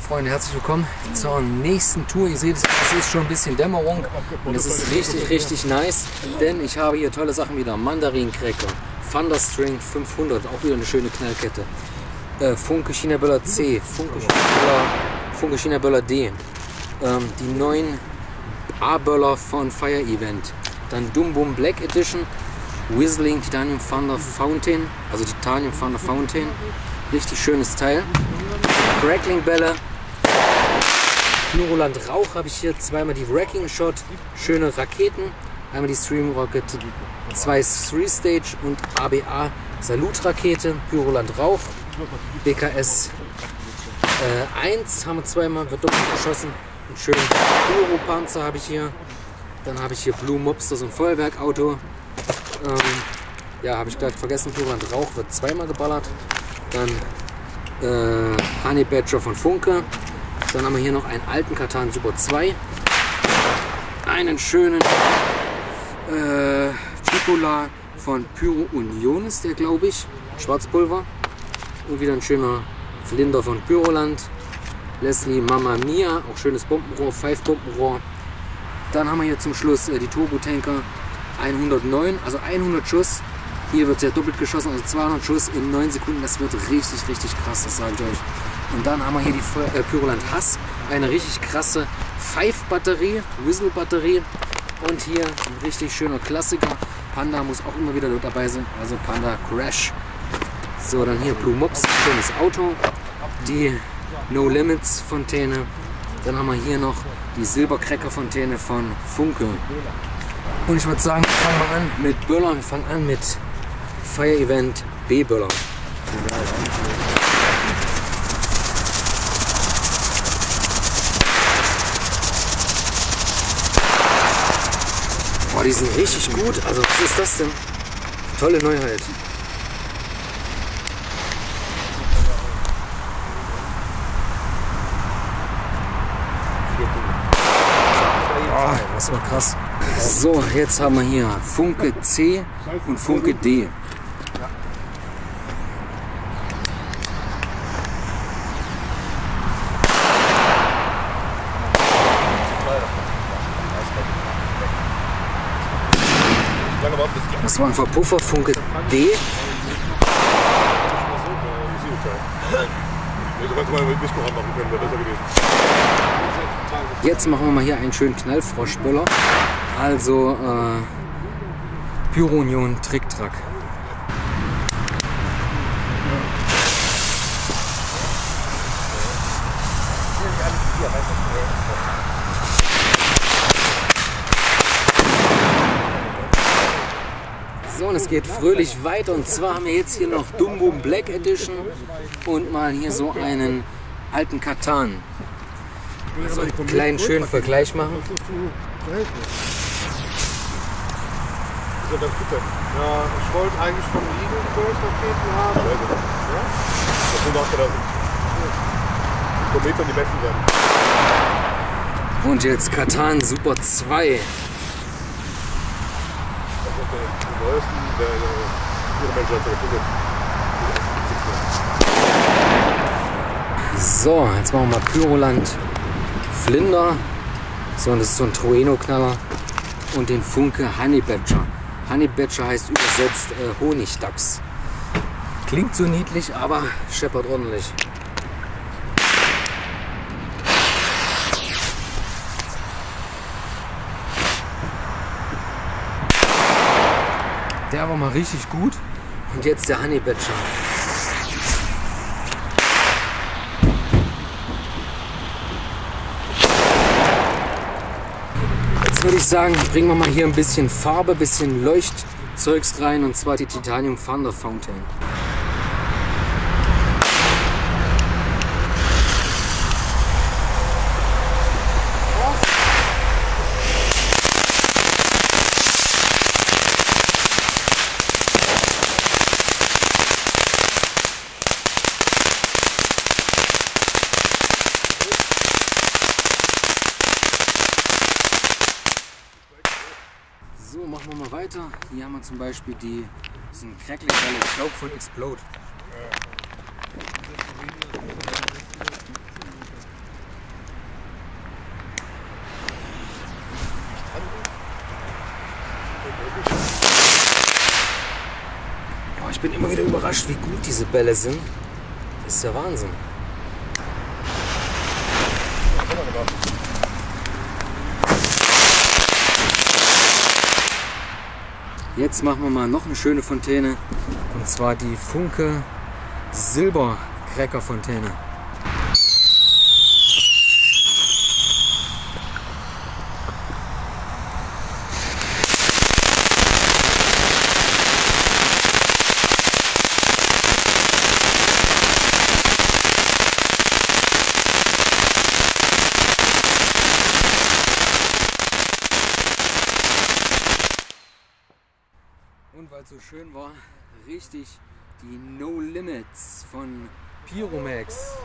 Freunde, herzlich willkommen zur nächsten Tour. Ihr seht, es ist schon ein bisschen Dämmerung und es ist richtig, richtig nice, denn ich habe hier tolle Sachen wieder. Mandarin-Cracker, Thunderstring 500, auch wieder eine schöne Knallkette. Äh, Funke China Böller C, Funke China Böller, Funke China Böller D. Ähm, die neuen A-Böller von Fire Event. Dann Dum Bum Black Edition, Whistling Titanium Thunder Fountain, also Titanium Thunder Fountain. Richtig schönes Teil. Crackling Bälle. Pyroland Rauch habe ich hier. Zweimal die Wrecking Shot, schöne Raketen, einmal die Stream Rocket, zwei Three Stage und ABA Salutrakete, Pyroland Rauch, BKS äh, 1 haben wir zweimal, wird doppelt geschossen, einen schönen Pyro-Panzer habe ich hier, dann habe ich hier Blue Mobster, so ein Feuerwerkauto, ähm, ja, habe ich gerade vergessen, Pyroland Rauch wird zweimal geballert, dann äh, Honey Badger von Funke. Dann haben wir hier noch einen alten Katan Super 2. Einen schönen äh, Chipola von Pyro Union ist der, glaube ich. Schwarzpulver. Und wieder ein schöner Zylinder von Pyroland. Leslie Mama Mia, auch schönes Bombenrohr, 5 Bombenrohr. Dann haben wir hier zum Schluss äh, die Turbo Tanker 109, also 100 Schuss hier wird ja doppelt geschossen, also 200 Schuss in 9 Sekunden. Das wird richtig, richtig krass, das sage ich euch. Und dann haben wir hier die äh, Pyroland Hass, eine richtig krasse Five-Batterie, Whistle-Batterie. Und hier ein richtig schöner Klassiker. Panda muss auch immer wieder dabei sein, also Panda Crash. So, dann hier Blue Mops, schönes Auto. Die No Limits Fontäne. Dann haben wir hier noch die Silbercracker Fontäne von Funke. Und ich würde sagen, wir fangen mal an mit Böller. Wir fangen an mit Fire Event B-Böller. Boah, die sind richtig gut. Also, was ist das denn? Tolle Neuheit. Oh, das war krass. So, jetzt haben wir hier Funke C und Funke D. Das war ein Verpuffer Funke D. Jetzt machen wir mal hier einen schönen Knallfroschböller. Also äh, Pyro Union Trick So, und es geht fröhlich weiter. Und zwar haben wir jetzt hier noch Dumbo Black Edition und mal hier so einen alten Katan. Also einen kleinen schönen Vergleich machen. Ja, ich wollte eigentlich von Eagle Bird Raketen haben. Ja? Deswegen dachte ich, dass Komet die besten werden. Und jetzt Katan Super 2. Der neuesten, der ihre Menschen als erfindet. So, jetzt machen wir mal Pyroland Flinder. So, und das ist so ein Trueno-Knaller. Und den Funke Honey Badger. Honey Badger heißt übersetzt äh, Honigdachs. Klingt so niedlich, aber scheppert ordentlich. Der war mal richtig gut. Und jetzt der Honey Badger. Jetzt würde ich sagen, bringen wir mal hier ein bisschen Farbe, ein bisschen Leuchtzeugs rein und zwar die Titanium Thunder Fountain. machen wir mal weiter. Hier haben wir zum Beispiel die, diesen Crackling Valley Slope von Explode. ich bin immer wieder überrascht, wie gut diese Bälle sind. Das ist ja Wahnsinn. Jetzt machen wir mal noch eine schöne Fontäne. Und zwar die Funke Silber Cracker Fontäne. Schön war, richtig die No Limits von Pyromax.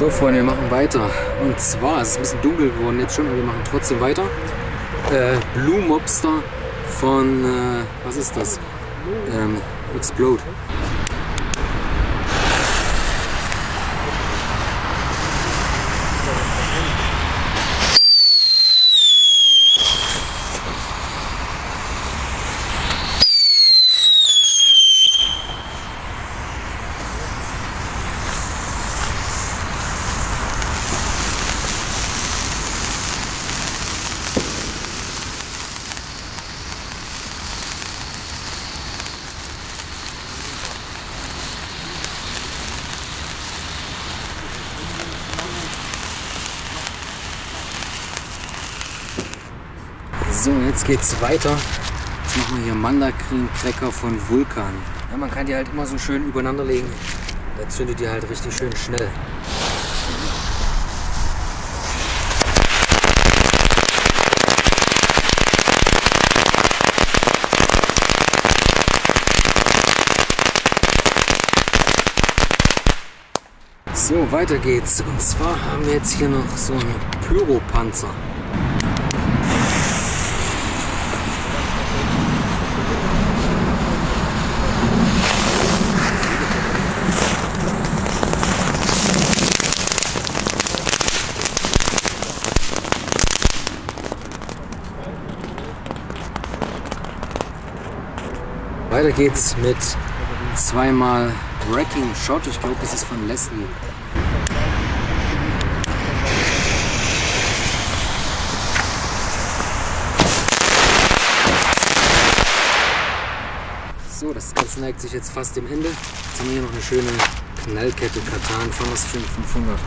So Freunde, wir machen weiter. Und zwar, es ist ein bisschen dunkel geworden jetzt schon, aber wir machen trotzdem weiter. Äh, Blue Mobster von, äh, was ist das? Ähm, Explode. So, jetzt geht's weiter. Jetzt machen wir hier Mandarinin Cracker von Vulkan. Ja, man kann die halt immer so schön übereinander legen. Da zündet die halt richtig schön schnell. So, weiter geht's. Und zwar haben wir jetzt hier noch so einen Pyropanzer. Weiter geht's mit zweimal Wrecking Shot. Ich glaube, das ist von Leslie. So, das Ganze neigt sich jetzt fast dem Ende. Jetzt haben wir hier noch eine schöne Knallkette Katan von Stream 500.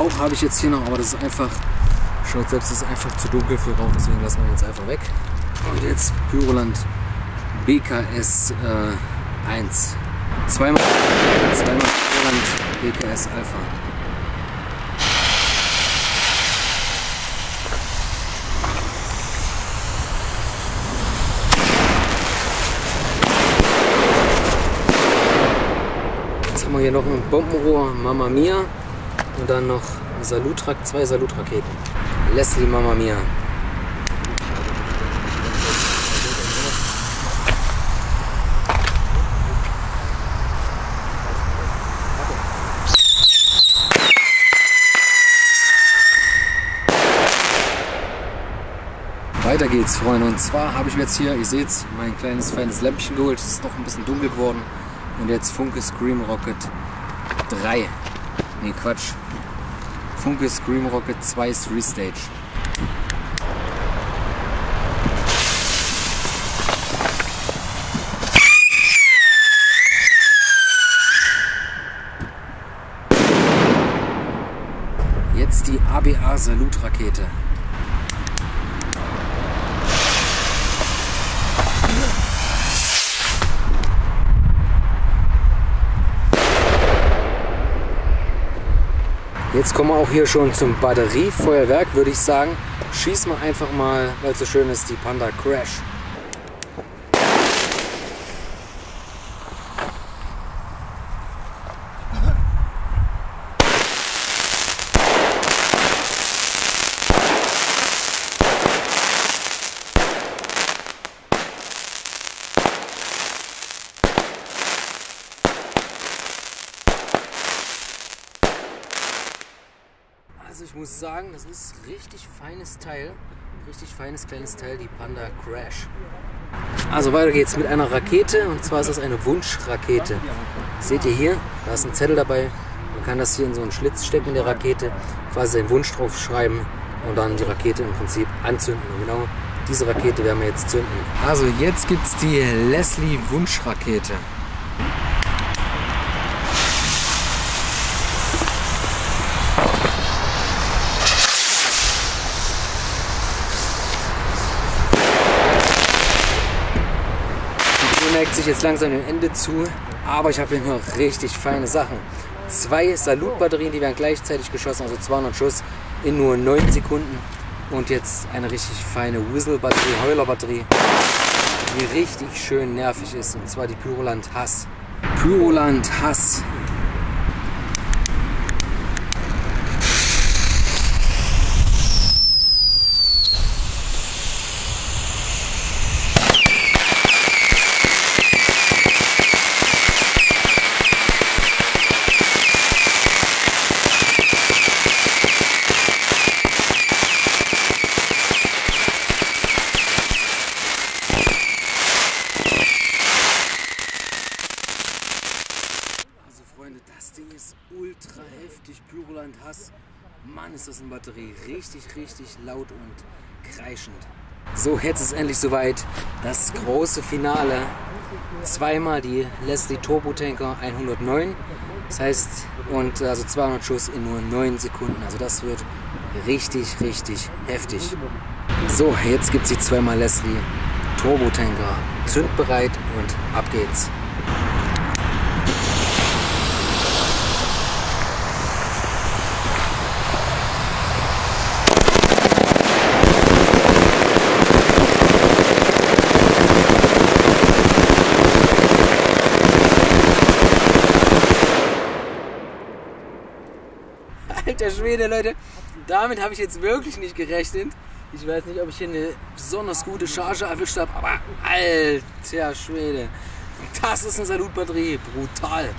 Rauch habe ich jetzt hier noch, aber das ist einfach, schaut selbst, das ist einfach zu dunkel für Rauch, deswegen lassen wir jetzt einfach weg. Und jetzt Pyroland BKS äh, 1. Zweimal, zweimal Pyroland BKS Alpha. Jetzt haben wir hier noch ein Bombenrohr Mamma Mia und dann noch Salutrak, zwei Salutraketen. Leslie Mamma Mia. Weiter geht's, Freunde. Und zwar habe ich jetzt hier, ihr seht mein kleines feines Lämpchen geholt. Es ist doch ein bisschen dunkel geworden. Und jetzt Funke Scream Rocket 3. Nee, Quatsch. Funke Scream Rocket 2 3 Stage. Jetzt die ABA Salutrakete. Jetzt kommen wir auch hier schon zum Batteriefeuerwerk, würde ich sagen. Schießen wir einfach mal, weil es so schön ist, die Panda Crash. Also ich muss sagen, das ist richtig feines Teil. Richtig feines kleines Teil, die Panda Crash. Also weiter geht's mit einer Rakete und zwar ist das eine Wunschrakete. Seht ihr hier, da ist ein Zettel dabei. Man kann das hier in so einen Schlitz stecken in der Rakete, quasi seinen Wunsch drauf schreiben und dann die Rakete im Prinzip anzünden. Und genau diese Rakete werden wir jetzt zünden. Also jetzt gibt's die Leslie Wunschrakete. Neigt sich jetzt langsam dem Ende zu, aber ich habe hier noch richtig feine Sachen. Zwei Salutbatterien, die werden gleichzeitig geschossen, also 200 Schuss in nur 9 Sekunden. Und jetzt eine richtig feine Whistle-Batterie, Heuler-Batterie, die richtig schön nervig ist, und zwar die Pyroland Hass. Pyroland Hass. Also Freunde, das Ding ist ultra heftig. Pyroland Hass. Mann, ist das eine Batterie. Richtig, richtig laut und kreischend. So, jetzt ist endlich soweit. Das große Finale. Zweimal die Leslie Turbo Tanker 109. Das heißt, und also 200 Schuss in nur 9 Sekunden. Also das wird richtig, richtig heftig. So, jetzt gibt es die zweimal Leslie Turbo Tanker. Zündbereit und ab geht's. Alter Schwede, Leute. Damit habe ich jetzt wirklich nicht gerechnet. Ich weiß nicht, ob ich hier eine besonders gute Charge erwischt habe, aber alter Schwede. Das ist eine Salutbatterie. Brutal.